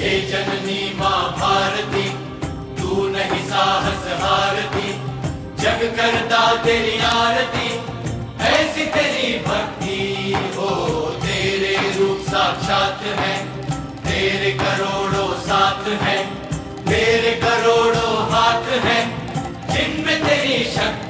हे जननी माँ भारती, तू नहीं साहस हारती। जग करता तेरी आरती, ऐसी तेरी भक्ति। हो तेरे रूप साक्षात है, तेरे करोड़ों साथ है तेरे करोड़ों हाथ है, जिनमें तेरी शक्ति